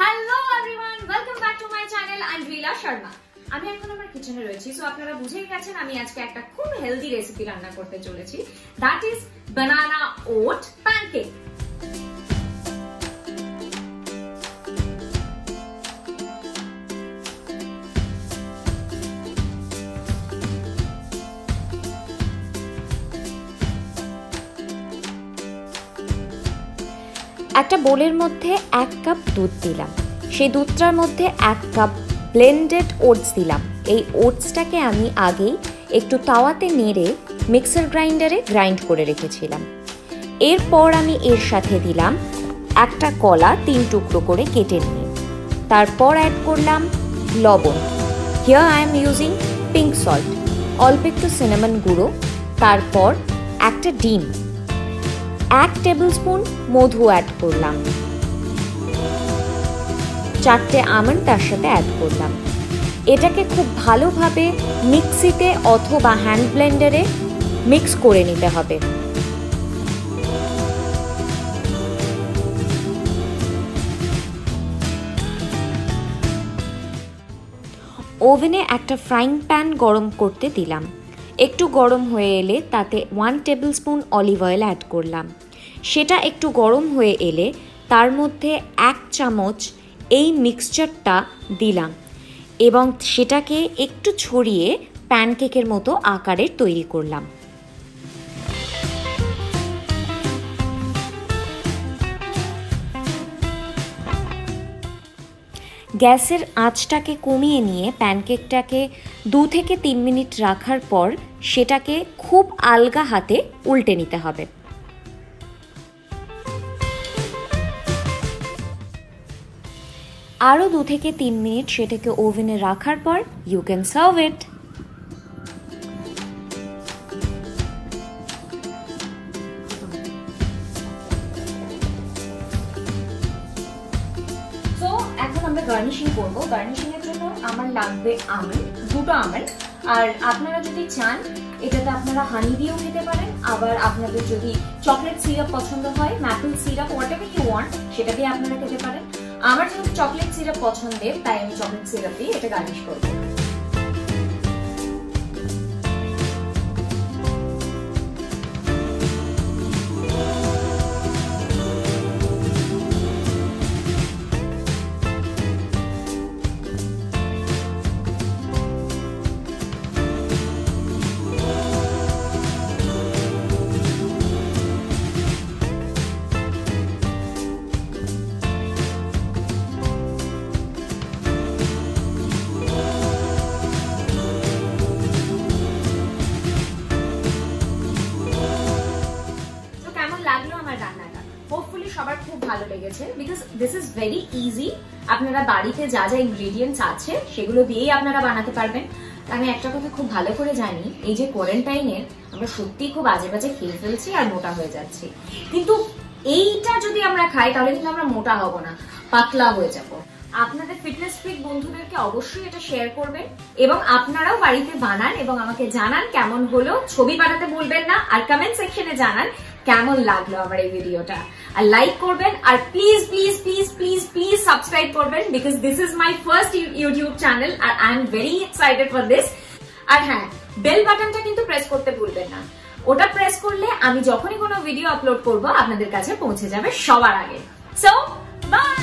Hello everyone welcome back to my channel I Rila Sharma আমি এখন আমার কিচেনে রয়েছি সো আপনারা বুঝেই গেছেন আমি আজকে একটা খুব হেলদি রেসিপি রান্না করতে চলেছি। That is banana oat pancake একটা বোলের মধ্যে এক কাপ দুধ দিলাম। সেই দুধটার মধ্যে এক কাপ ব্লেন্ডেড ওটস দিলাম। এই ওটসটাকে আমি আগেই একটু তাওয়াতে নেড়ে মিক্সার গ্রাইন্ডারে গ্রাইন্ড করে রেখেছিলাম। এরপর আমি এর সাথে দিলাম একটা কলা তিন টুকরো করে কেটে নিয়ে। তারপর অ্যাড করলাম লবণ। Here I am using pink salt অল্প একটু সিনেমন গুঁড়ো। তারপর একটা ডিম। এক টেবিল স্পুন মধু অ্যাড করলাম। চারটে আমন্ড তার সাথে অ্যাড করলাম। এটাকে খুব ভালোভাবে মিক্সিতে অথবা হ্যান্ড ব্লেন্ডারে মিক্স করে নিতে হবে। ওভেনে একটা ফ্রাইং প্যান গরম করতে দিলাম। একটু গরম হয়ে এলে তাতে one table spoon olive oil add করলাম। সেটা একটু গরম হয়ে এলে তার মধ্যে এক চামচ এই মিক্সচারটা দিলাম এবং সেটাকে একটু ছড়িয়ে প্যানকেকের মতো আকারের তৈরি করলাম। গ্যাসের আঁচটাকে কমিয়ে নিয়ে প্যানকেকটাকে দু থেকে তিন মিনিট রাখার পর সেটাকে খুব আলগা হাতে উল্টে নিতে হবে। আরও দু থেকে তিন মিনিট সেটাকে ওভেনে রাখার পর ইউ ক্যান সার্ভ ইট আমরা গার্নিশিং করব। গার্নিশিং এর জন্য আমার লাগবে আমল, দুটো আমের আর আপনারা যদি চান, এটাতে আপনারা হানি দিয়েও খেতে পারেন। আবার আপনাদের যদি চকলেট সিরাপ পছন্দ হয় maple syrup whatever you want সেটা দিয়ে আপনারা খেতে পারেন। আমার যেহেতু চকলেট সিরাপ পছন্দের, তাই আমি চকলেট সিরাপ দিয়ে এটা গার্নিশ করব। লেগেছে because this is very easy আপনারা বাড়িতে যা যা ইনগ্রেডিয়েন্টস আছে, সেগুলো দিয়েই আপনারা বানাতে পারবেন। আমি একটা কথা খুব ভালো করে জানি, এই যে কোয়ারেন্টাইনে আমরা সত্যি খুব আজে বাজে খেয়ে ফেলছি আর মোটা হয়ে যাচ্ছি। কিন্তু এইটা যদি আমরা খাই, তাহলে কিন্তু আমরা মোটা হব না, পাতলা হয়ে যাব। আপনাদের ফিটনেস ফ্রিক বন্ধুদেরকে অবশ্যই এটা শেয়ার করবেন এবং আপনারাও বাড়িতে বানান এবং আমাকে জানান কেমন হলো। ছবি বানাতে ভুলবেন না, আর কমেন্ট সেকশনে জানান কেমন লাগল আমার এই ভিডিওটা? আর লাইক করবেন, আর please please please please please subscribe করবেন because this is my first YouTube channel R I am very excited for this আর হ্যাঁ বেল বাটনটা কিন্তু প্রেস করতে ভুলবেন না। ওটা প্রেস করলে আমি যখনই কোনো ভিডিও আপলোড করব, আপনাদের কাছে পৌঁছে যাবে সবার আগে। So by